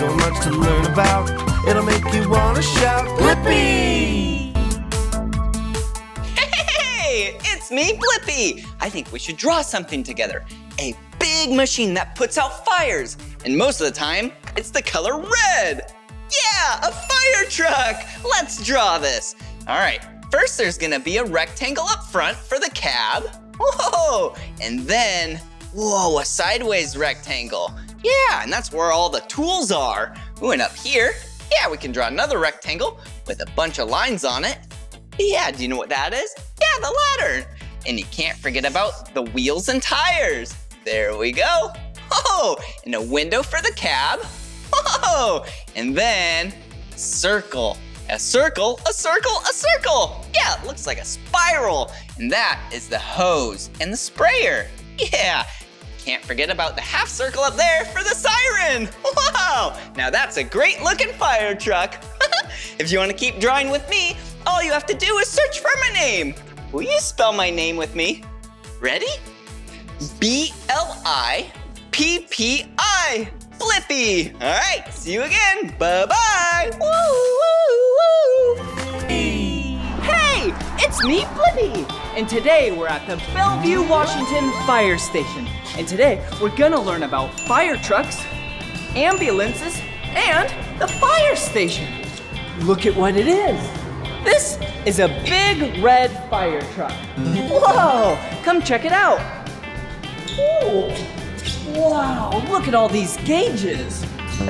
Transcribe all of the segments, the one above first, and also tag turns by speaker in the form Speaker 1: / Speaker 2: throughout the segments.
Speaker 1: so much to learn about. It'll make you wanna shout, Blippi!
Speaker 2: Hey, it's me, Blippi. I think we should draw something together. A big machine that puts out fires. And most of the time, it's the color red. Yeah, a fire truck. Let's draw this. All right, first there's gonna be a rectangle up front for the cab. Whoa, and then, whoa, a sideways rectangle. Yeah, and that's where all the tools are. Ooh, and up here, yeah, we can draw another rectangle with a bunch of lines on it. Yeah, do you know what that is? Yeah, the ladder. And you can't forget about the wheels and tires. There we go. Oh, and a window for the cab. Oh, and then circle. A circle, a circle, a circle. Yeah, it looks like a spiral. And that is the hose and the sprayer. Yeah, can't forget about the half circle up there for the siren. Wow, now that's a great looking fire truck. if you wanna keep drawing with me, all you have to do is search for my name. Will you spell my name with me? Ready? B-L-I-P-P-I. Blippi. All right, see you again. Bye-bye.
Speaker 3: Hey, it's me, Blippi. And today we're at the Bellevue, Washington Fire Station. And today we're gonna learn about fire trucks, ambulances, and the fire station. Look at what it is. This is a big red fire truck. Whoa, come check it out. Ooh. Wow, look at all these gauges.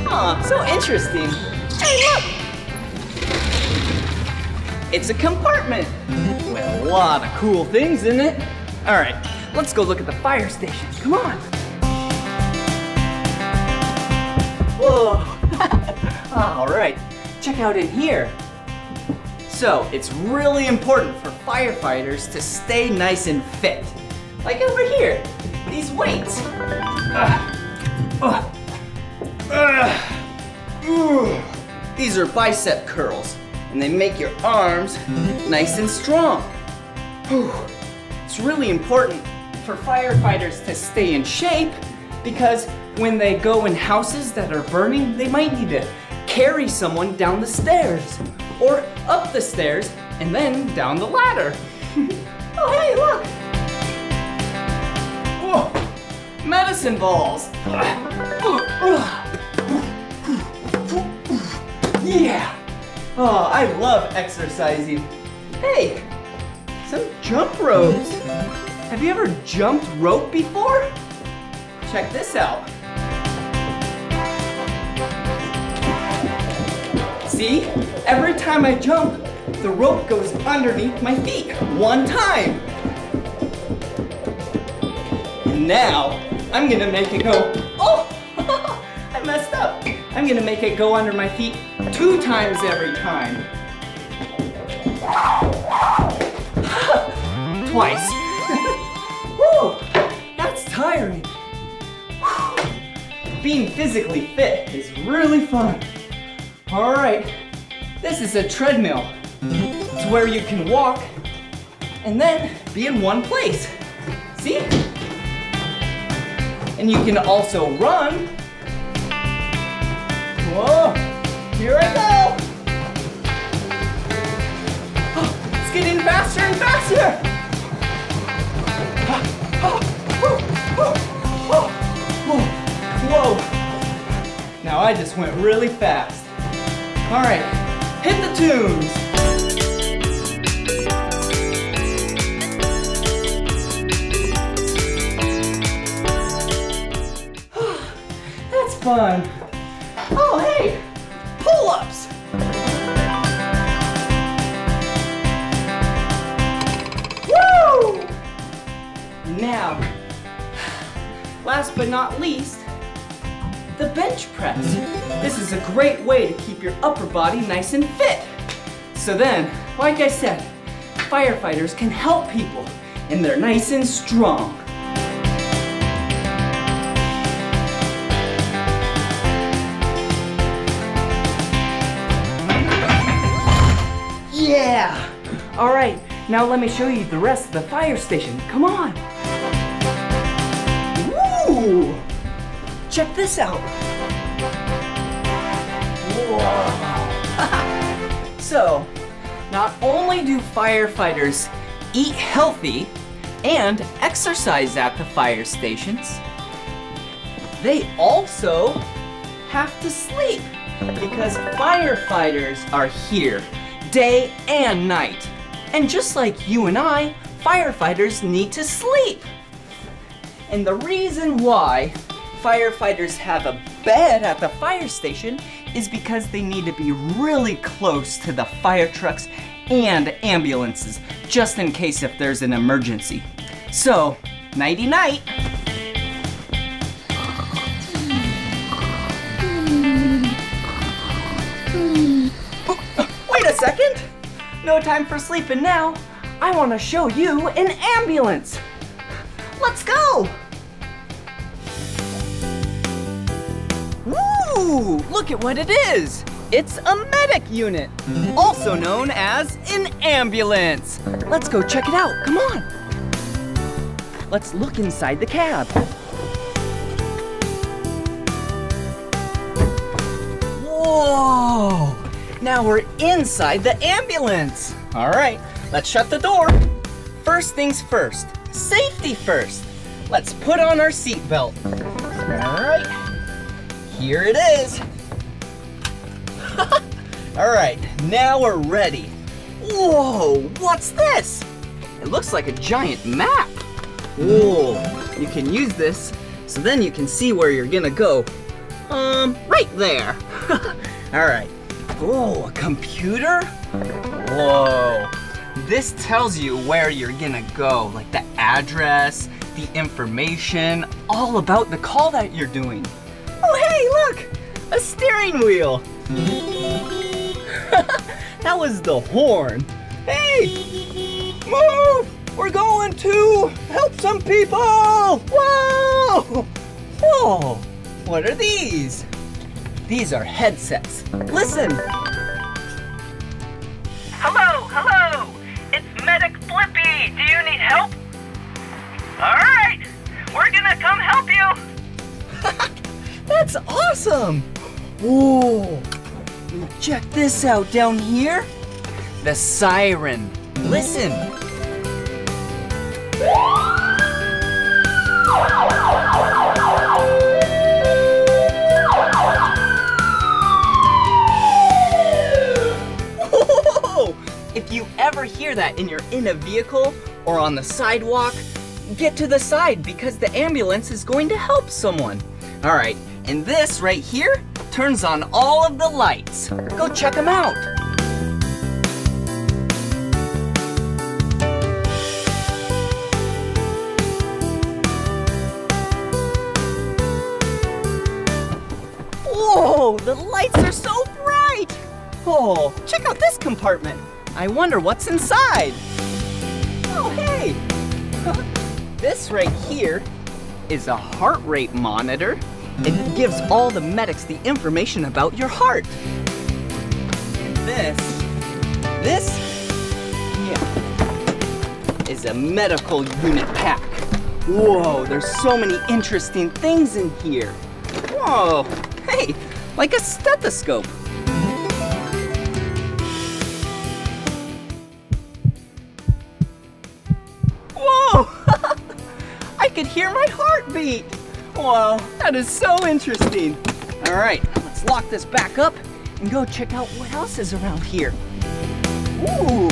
Speaker 3: Huh, so interesting. Hey, look. It's a compartment with a lot of cool things in it. All right, let's go look at the fire station. Come on. Whoa. All right, check out in here. So it's really important for firefighters to stay nice and fit. Like over here, these weights. Ah. Ah. Ooh. These are bicep curls, and they make your arms nice and strong. Whew. It's really important for firefighters to stay in shape because when they go in houses that are burning, they might need to carry someone down the stairs or up the stairs and then down the ladder. oh, hey, look! Whoa, medicine balls. Yeah. Oh, I love exercising. Hey, some jump ropes. Have you ever jumped rope before? Check this out. See? Every time I jump, the rope goes underneath my feet one time. And now, I'm gonna make it go, oh, I messed up. I'm gonna make it go under my feet two times every time. Twice. Whew, that's tiring. Being physically fit is really fun. All right, this is a treadmill. It's where you can walk and then be in one place. See? And you can also run. Whoa, here I go. It's getting faster and faster. Whoa. Now I just went really fast. All right, hit the tunes. That's fun. Now, last but not least, the bench press. This is a great way to keep your upper body nice and fit. So then, like I said, firefighters can help people and they're nice and strong. Yeah! All right, now let me show you the rest of the fire station. Come on. Ooh! Check this out. Wow. so, not only do firefighters eat healthy and exercise at the fire stations, they also have to sleep because firefighters are here day and night. And just like you and I, firefighters need to sleep. And the reason why firefighters have a bed at the fire station is because they need to be really close to the fire trucks and ambulances, just in case if there's an emergency. So, nighty night. Wait a second! No time for sleeping now. I want to show you an ambulance. Let's go! Look at what it is! It's a medic unit, also known as an ambulance. Let's go check it out. Come on. Let's look inside the cab. Whoa! Now we're inside the ambulance. All right, let's shut the door. First things first, safety first. Let's put on our seatbelt. All right, here it is. All right, now we're ready. Whoa, what's this? It looks like a giant map. Whoa, you can use this so then you can see where you're gonna go. Um, right there. All right. Whoa, a computer? Whoa. This tells you where you're gonna go, like the address, the information, all about the call that you're doing. Oh, look! A steering wheel! that was the horn. Hey! Move! We're going to help some people! Whoa! Whoa! What are these? These are headsets. Listen! That's awesome! Whoa! Check this out down here. The siren. Listen. If you ever hear that and you're in a vehicle or on the sidewalk, get to the side because the ambulance is going to help someone. All right, and this right here turns on all of the lights. Go check them out. Whoa, the lights are so bright. Oh, check out this compartment. I wonder what's inside. Oh, hey. This right here is a heart rate monitor. It gives all the medics the information about your heart. This, this, yeah, is a medical unit pack. Whoa, there's so many interesting things in here. Whoa, hey, like a stethoscope. Whoa! I could hear my heartbeat. Whoa, that is so interesting. All right, let's lock this back up and go check out what else is around here. Ooh.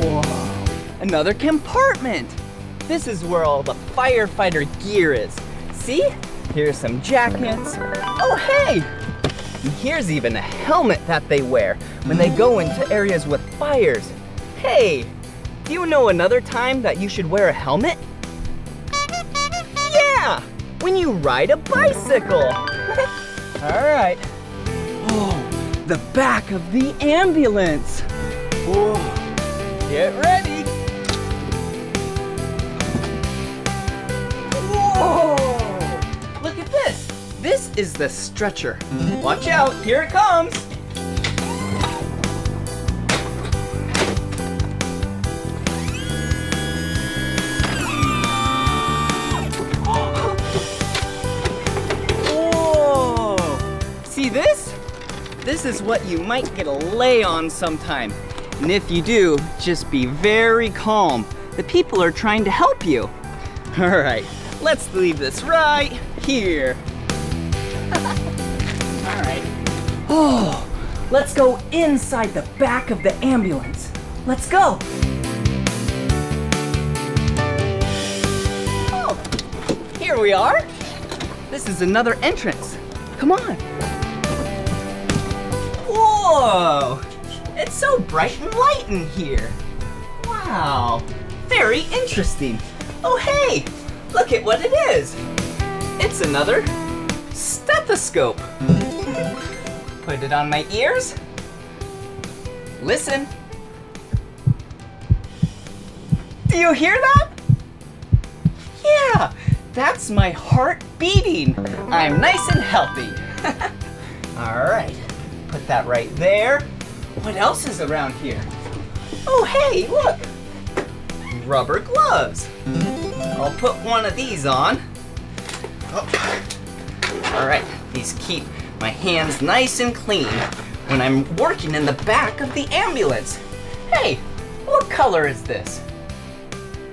Speaker 3: Whoa, another compartment. This is where all the firefighter gear is. See? Here's some jackets. Oh, hey! And here's even a helmet that they wear when they go into areas with fires. Hey, do you know another time that you should wear a helmet? When you ride a bicycle. All right. Oh, the back of the ambulance. Whoa. Get ready. Whoa! Look at this. This is the stretcher. Watch out, here it comes. This? is what you might get a lay on sometime. And if you do, just be very calm. The people are trying to help you. All right, let's leave this right here. All right. Oh, let's go inside the back of the ambulance. Let's go. Oh, here we are. This is another entrance. Come on. Whoa! It's so bright and light in here. Wow, very interesting. Oh hey, look at what it is. It's another stethoscope. Put it on my ears. Listen. Do you hear that? Yeah, that's my heart beating. I'm nice and healthy. All right, put that right there. What else is around here? Oh, hey, look. Rubber gloves. I'll put one of these on. Oh. All right, these keep my hands nice and clean when I'm working in the back of the ambulance. Hey, what color is this?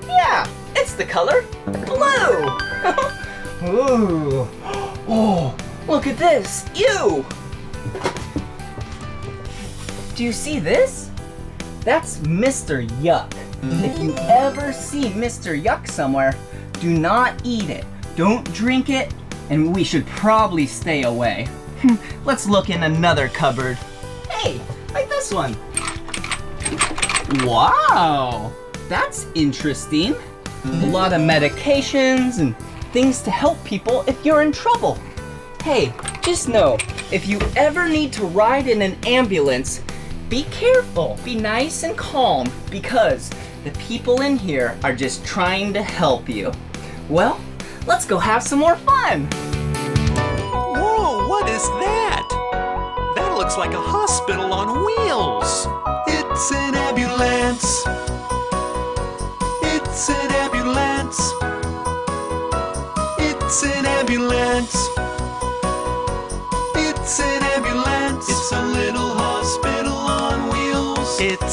Speaker 3: Yeah, it's the color blue. Ooh. Oh, look at this. Ew. Do you see this? That's Mr. Yuck. Mm-hmm. If you ever see Mr. Yuck somewhere, do not eat it. Don't drink it, and we should probably stay away. Hmm, let's look in another cupboard. Hey, like this one. Wow, that's interesting. A mm-hmm. lot of medications and things to help people if you're in trouble. Hey, just know, if you ever need to ride in an ambulance, be careful, be nice and calm, because the people in here are just trying to help you. Well, let's go have some more fun.
Speaker 4: Whoa, what is that? That looks like a hospital on wheels.
Speaker 1: It's an ambulance.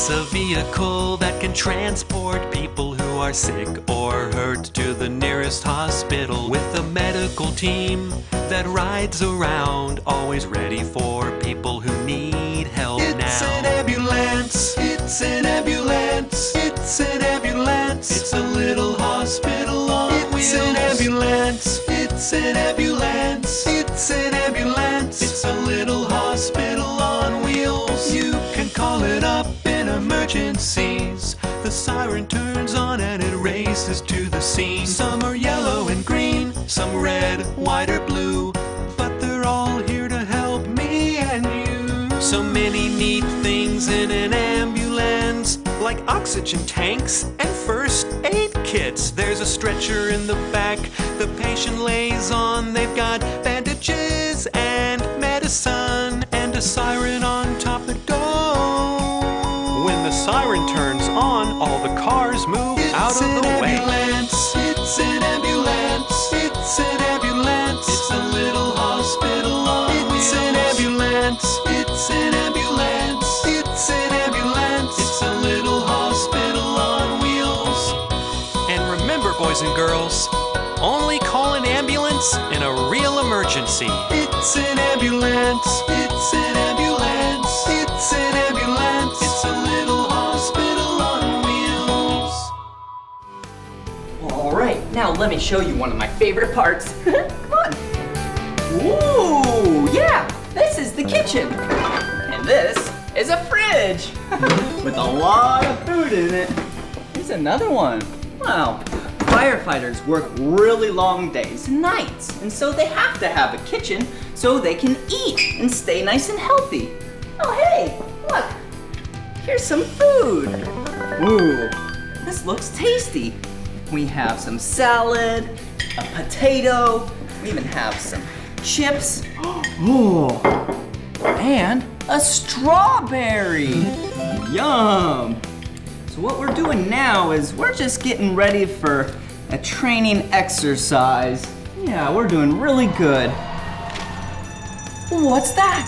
Speaker 1: It's a
Speaker 4: vehicle that can transport people who are sick or hurt to the nearest hospital with a medical team that rides around, always ready for people who need help
Speaker 1: It's
Speaker 4: now.
Speaker 1: an ambulance. It's an ambulance. It's an ambulance. It's a little hospital on wheels. It's an ambulance. It's an ambulance. It's an ambulance. It's a little hospital The siren turns on and it races to the scene. Some are yellow and green, some red, white or blue, but they're all here to help me and you.
Speaker 4: So many neat things in an ambulance, like oxygen tanks and first aid kits. There's a stretcher in the back the patient lays on. They've got bandages and medicine and a siren on siren turns on, all the cars move out of
Speaker 1: an
Speaker 4: the way.
Speaker 1: ambulance. It's an ambulance. It's an ambulance. It's a little hospital on it's wheels. It's an ambulance. It's an ambulance. It's an ambulance. It's a little hospital on wheels.
Speaker 4: And remember, boys and girls, only call an ambulance in a real emergency.
Speaker 1: It's an ambulance. It's
Speaker 3: now let me show you one of my favorite parts. Come on. Ooh, yeah, this is the kitchen. And this is a fridge with a lot of food in it. Here's another one. Wow. Firefighters work really long days and nights, and so they have to have a kitchen so they can eat and stay nice and healthy. Oh, hey, look. Here's some food. Ooh, this looks tasty. We have some salad, a potato, we even have some chips. Oh, and a strawberry. Yum. So what we're doing now is we're just getting ready for a training exercise. Yeah, we're doing really good. What's that?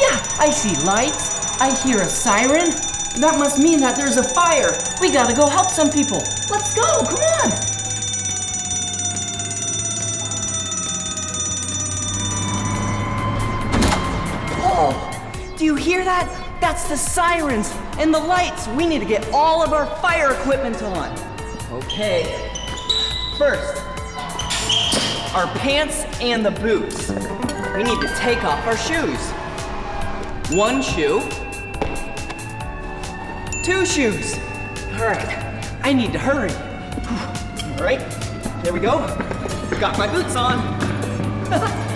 Speaker 3: Yeah, I see lights. I hear a siren. That must mean that there's a fire. We gotta go help some people. Let's go, come on. Oh, do you hear that? That's the sirens and the lights. We need to get all of our fire equipment on. Okay. First, our pants and the boots. We need to take off our shoes. One shoe. Two shoes. All right, I need to hurry. All right, there we go. Got my boots on.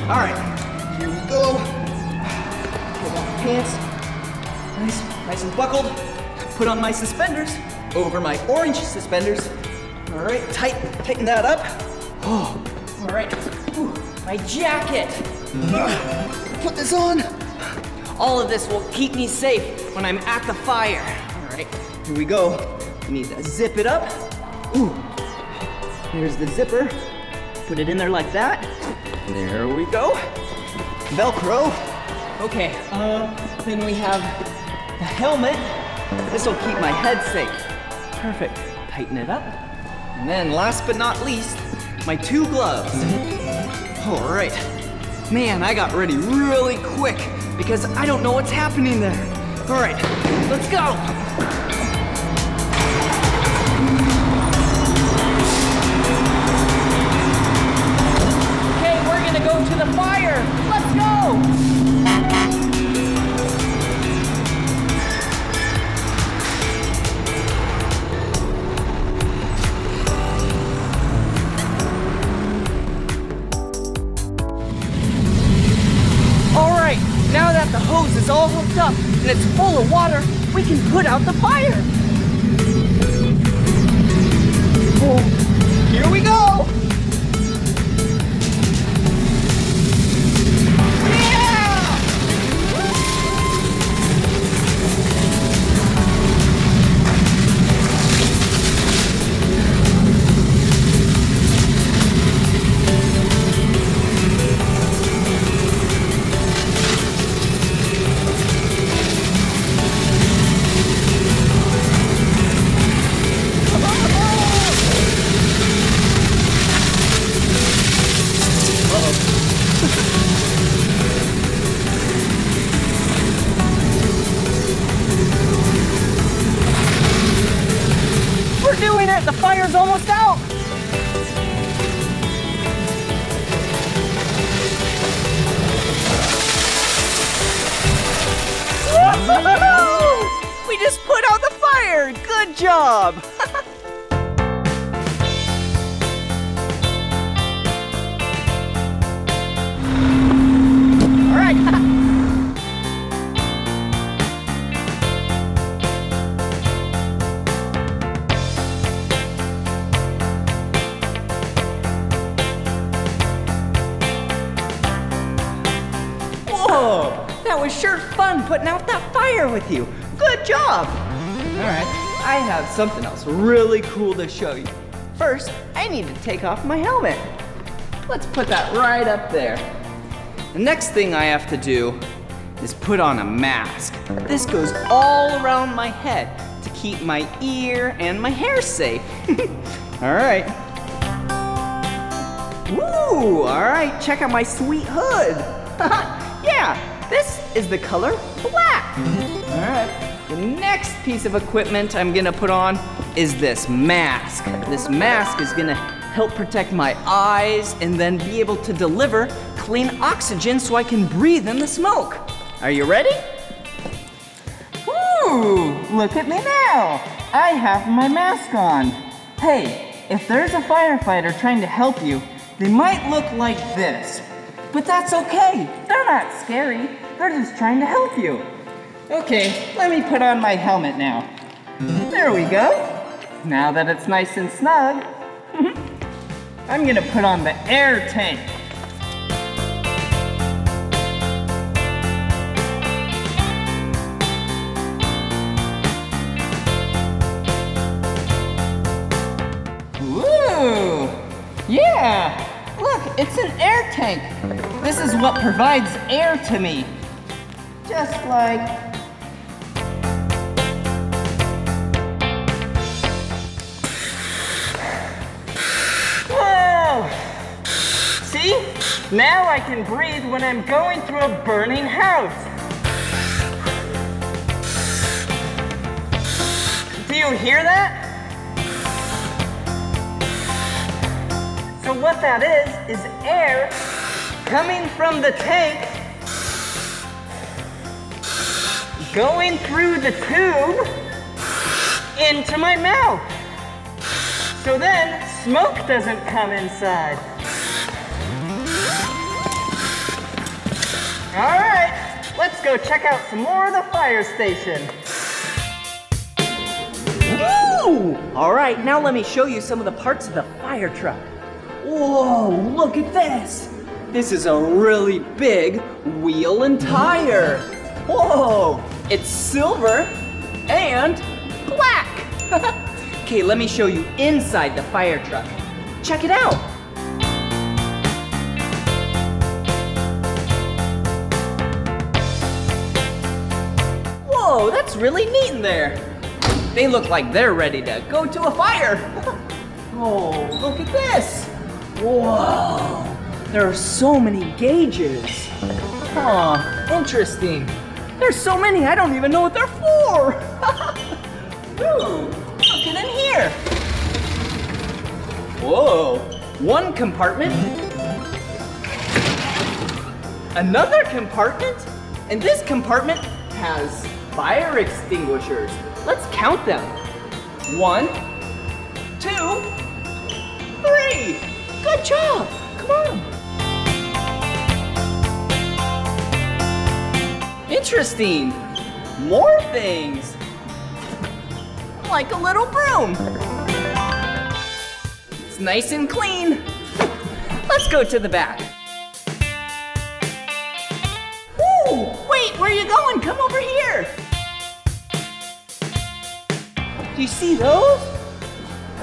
Speaker 3: All right, here we go. Put on my pants. Nice, nice and buckled. Put on my suspenders over my orange suspenders. All right, tight, tighten that up. Oh, all right. Ooh, my jacket. Put this on. All of this will keep me safe when I'm at the fire. Right, here we go. We need to zip it up. Ooh, here's the zipper. Put it in there like that. There we go. Velcro. Okay, uh, then we have the helmet. This will keep my head safe. Perfect. Tighten it up. And then last but not least, my two gloves. All right. Man, I got ready really quick because I don't know what's happening there. All right, let's go. Okay, we're gonna go to the fire. Let's go. All right, now that the hose is all hooked up and it's full of water, we can put out the fire. Was sure fun putting out that fire with you. Good job. All right, I have something else really cool to show you. First, I need to take off my helmet. Let's put that right up there. The next thing I have to do is put on a mask. This goes all around my head to keep my ear and my hair safe. all right. Ooh, all right, check out my sweet hood. yeah, this is the color black. All right, the next piece of equipment I'm gonna put on is this mask. This mask is gonna help protect my eyes and then be able to deliver clean oxygen so I can breathe in the smoke. Are you ready? Ooh, look at me now. I have my mask on. Hey, if there's a firefighter trying to help you, they might look like this. But that's okay. They're not scary. They're just trying to help you. Okay, let me put on my helmet now. There we go. Now that it's nice and snug, I'm gonna put on the air tank. Ooh, yeah, it's an air tank. This is what provides air to me. just like Whoa! See? Now I can breathe when I'm going through a burning house. Do you hear that? So what that is, is air coming from the tank, going through the tube into my mouth. So then smoke doesn't come inside. All right, let's go check out some more of the fire station. Woo! All right, now let me show you some of the parts of the fire truck. Whoa, look at this. This is a really big wheel and tire. Whoa, it's silver and black. okay, let me show you inside the fire truck. Check it out. Whoa, that's really neat in there. They look like they're ready to go to a fire. oh, look at this. Whoa, there are so many gauges. Huh, interesting. There's so many, I don't even know what they're for. Ooh, look at in here. Whoa, one compartment. Another compartment? And this compartment has fire extinguishers. Let's count them. One, two, three. Good job. Come on. Interesting. More things. Like a little broom. It's nice and clean. Let's go to the back. Woo! Wait, where are you going? Come over here. Do you see those?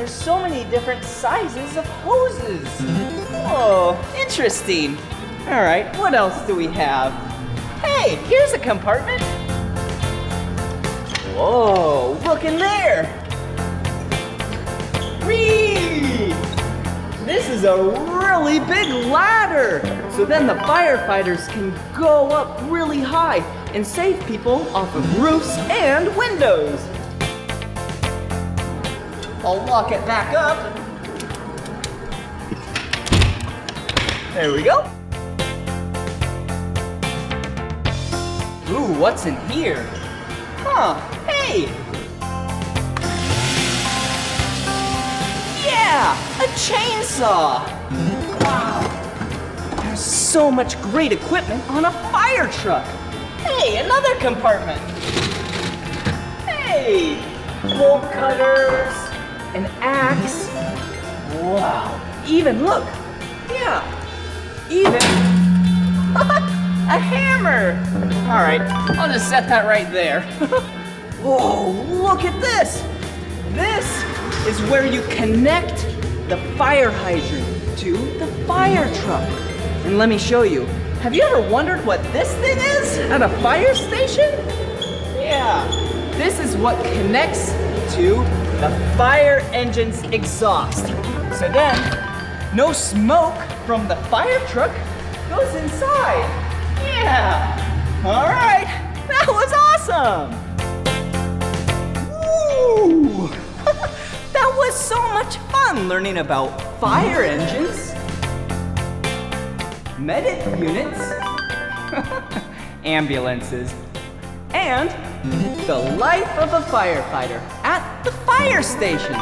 Speaker 3: There's so many different sizes of hoses. Mm-hmm. Oh, interesting. All right, what else do we have? Hey, here's a compartment. Whoa, look in there. Whee! This is a really big ladder. So then the firefighters can go up really high and save people off of roofs and windows. I'll lock it back up. There we go. Ooh, what's in here? Huh, hey! Yeah, a chainsaw! Wow, there's so much great equipment on a fire truck. Hey, another compartment. Hey, bolt cutters, an axe. Wow, even look, yeah, even a hammer. All right, I'll just set that right there. Whoa, look at this. This is where you connect the fire hydrant to the fire truck. And let me show you. Have you ever wondered what this thing is at a fire station? Yeah, this is what connects to the fire engine's exhaust. So then, no smoke from the fire truck goes inside. Yeah, all right, that was awesome. Woo! that was so much fun learning about fire engines, medic units, ambulances, and the life of a firefighter at the fire station.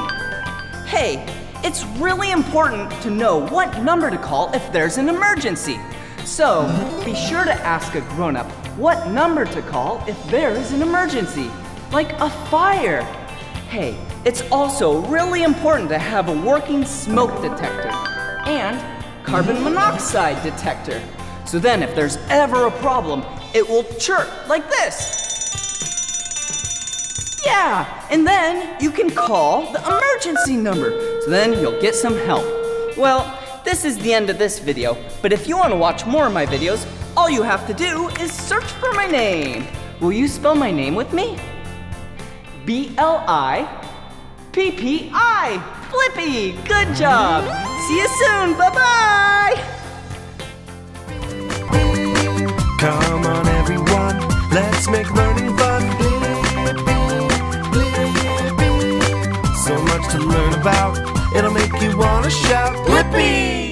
Speaker 3: Hey, it's really important to know what number to call if there's an emergency. So be sure to ask a grown up what number to call if there is an emergency, like a fire. Hey, it's also really important to have a working smoke detector and carbon monoxide detector. So then if there's ever a problem, it will chirp like this. Yeah, and then you can call the emergency number. So then you'll get some help. Well, this is the end of this video, but if you want to watch more of my videos, All you have to do is search for my name. Will you spell my name with me? B L I P P I. Blippi. Good job. See you soon. Bye
Speaker 5: Let's make learning fun. So much to learn about, it'll make you wanna shout, Blippi!